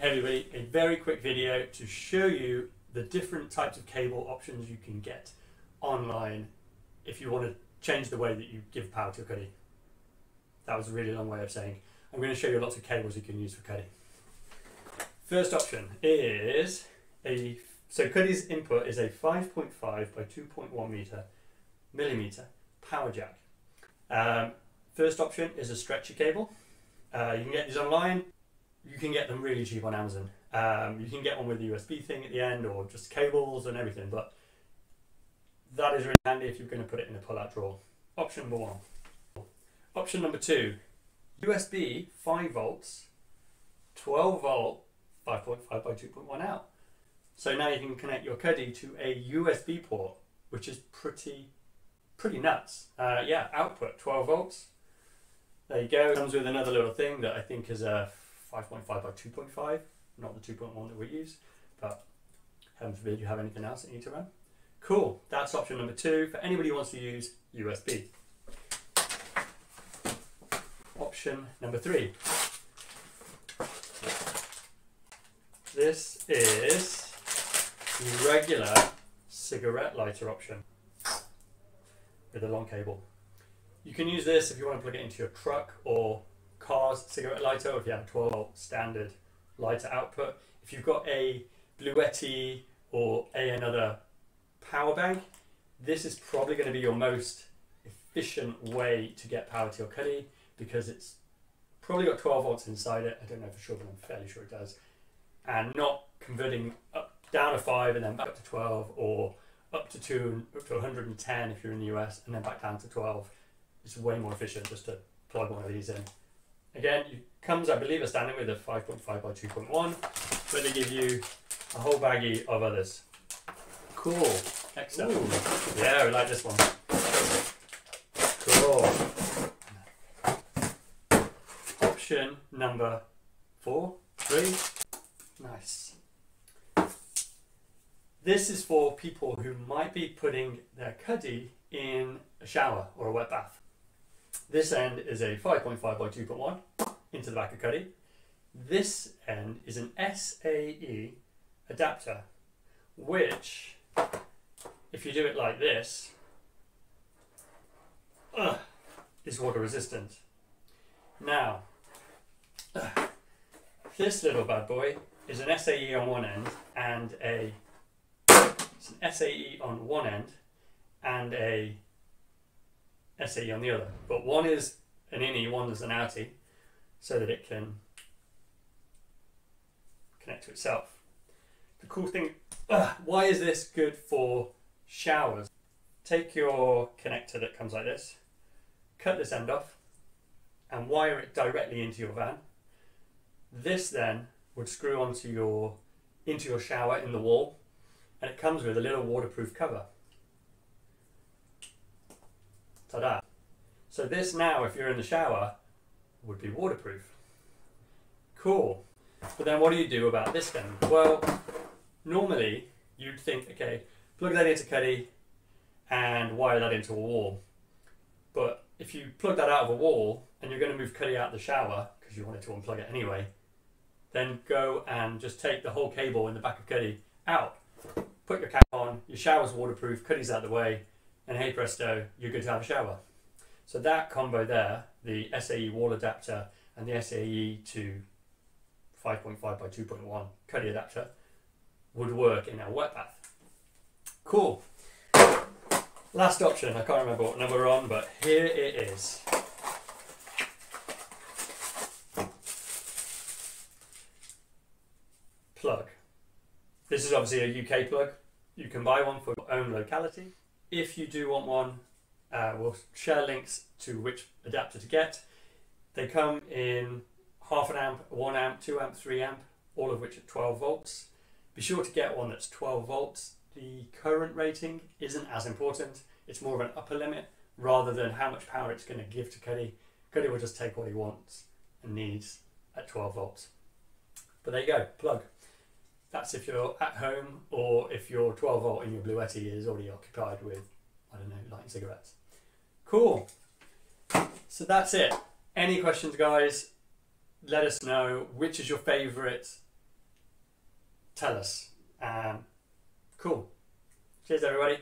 Hey everybody, a very quick video to show you the different types of cable options you can get online if you want to change the way that you give power to your Cuddy. That was a really long way of saying I'm going to show you lots of cables you can use for Cuddy. First option is a so Cuddy's input is a 5.5 by 2.1 meter millimeter power jack. Um, first option is a stretcher cable. Uh, you can get these online you can get them really cheap on Amazon. Um, you can get one with a USB thing at the end or just cables and everything, but that is really handy if you're going to put it in a pull-out drawer. Option number one. Option number two, USB 5 volts, 12 volt, 5.5 by 2.1 out. So now you can connect your Cuddy to a USB port, which is pretty, pretty nuts. Uh, yeah, output 12 volts. There you go. Comes with another little thing that I think is a 5.5 by 2.5, not the 2.1 that we use, but heaven forbid you have anything else that you need to run. Cool, that's option number two for anybody who wants to use USB. Option number three. This is the regular cigarette lighter option with a long cable. You can use this if you want to plug it into your truck or car's cigarette lighter, if you have a 12 volt standard lighter output. If you've got a Bluetti or a another power bank, this is probably going to be your most efficient way to get power to your Cuddy because it's probably got 12 volts inside it. I don't know for sure, but I'm fairly sure it does. And not converting up down to 5 and then back up to 12 or up to 2 up to 110 if you're in the US and then back down to 12. It's way more efficient just to plug one of these in. Again, it comes, I believe, a standard with a 5.5 by 2.1, but they give you a whole baggie of others. Cool. Excellent. Ooh. Yeah, we like this one. Cool. Option number four, three. Nice. This is for people who might be putting their cuddy in a shower or a wet bath. This end is a 5.5 by 2.1 into the back of Cuddy. This end is an SAE adapter, which, if you do it like this, uh, is water resistant. Now, uh, this little bad boy is an SAE on one end and a it's an SAE on one end and a SAE on the other. But one is an innie, one is an outie, so that it can connect to itself. The cool thing, uh, why is this good for showers? Take your connector that comes like this, cut this end off, and wire it directly into your van. This then would screw onto your into your shower in the wall, and it comes with a little waterproof cover. So this now, if you're in the shower, would be waterproof. Cool. But then what do you do about this then? Well, normally you'd think, okay, plug that into Cuddy and wire that into a wall. But if you plug that out of a wall and you're going to move Cuddy out of the shower, because you wanted to unplug it anyway, then go and just take the whole cable in the back of Cuddy out. Put your cap on, your shower's waterproof, Cuddy's out of the way, and hey presto, you're good to have a shower. So that combo there, the SAE wall adapter and the SAE to 5.5 by 2.1 Cuddy adapter would work in a wet bath. Cool. Last option, I can't remember what number we're on, but here it is. Plug. This is obviously a UK plug. You can buy one for your own locality if you do want one, uh, we'll share links to which adapter to get. They come in half an amp, one amp, two amp, three amp, all of which are 12 volts. Be sure to get one that's 12 volts. The current rating isn't as important. It's more of an upper limit rather than how much power it's going to give to Cuddy. Cuddy will just take what he wants and needs at 12 volts. But there you go, plug. That's if you're at home or if your 12 volt in your Bluetti is already occupied with, I don't know, lighting cigarettes. Cool. So that's it. Any questions, guys? Let us know. Which is your favourite tell us. Um, cool. Cheers, everybody.